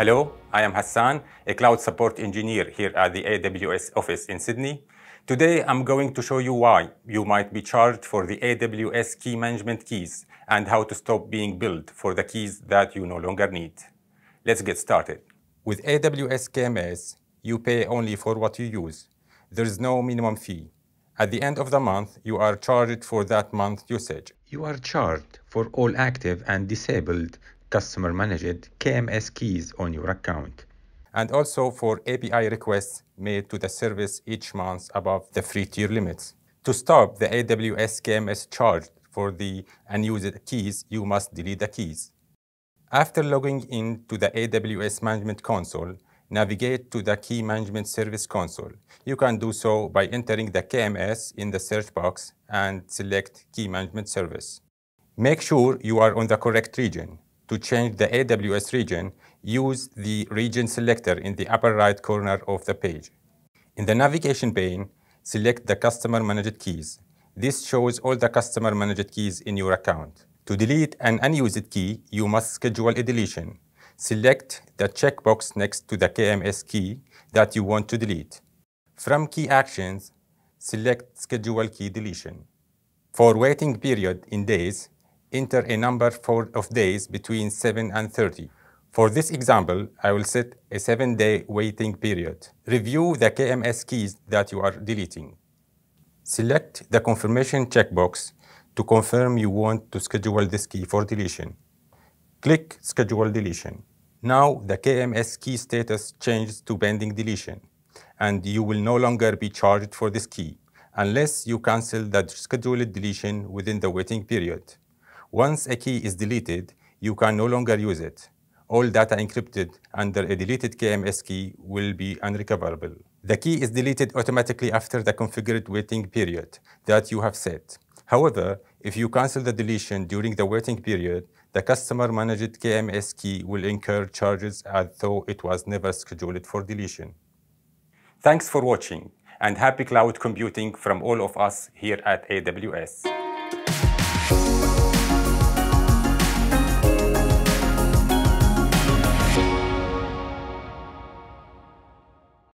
Hello, I am Hassan, a cloud support engineer here at the AWS office in Sydney. Today, I'm going to show you why you might be charged for the AWS key management keys and how to stop being billed for the keys that you no longer need. Let's get started. With AWS KMS, you pay only for what you use. There is no minimum fee. At the end of the month, you are charged for that month usage. You are charged for all active and disabled customer managed KMS keys on your account. And also for API requests made to the service each month above the free tier limits. To stop the AWS KMS charge for the unused keys, you must delete the keys. After logging in to the AWS Management Console, navigate to the Key Management Service console. You can do so by entering the KMS in the search box and select Key Management Service. Make sure you are on the correct region. To change the AWS region, use the region selector in the upper right corner of the page. In the navigation pane, select the customer managed keys. This shows all the customer managed keys in your account. To delete an unused key, you must schedule a deletion. Select the checkbox next to the KMS key that you want to delete. From Key Actions, select Schedule Key Deletion. For waiting period in days, enter a number for, of days between 7 and 30. For this example, I will set a 7-day waiting period. Review the KMS keys that you are deleting. Select the confirmation checkbox to confirm you want to schedule this key for deletion. Click Schedule Deletion. Now the KMS key status changes to pending deletion, and you will no longer be charged for this key unless you cancel the scheduled deletion within the waiting period. Once a key is deleted, you can no longer use it. All data encrypted under a deleted KMS key will be unrecoverable. The key is deleted automatically after the configured waiting period that you have set. However, if you cancel the deletion during the waiting period, the customer managed KMS key will incur charges as though it was never scheduled for deletion. Thanks for watching and happy cloud computing from all of us here at AWS.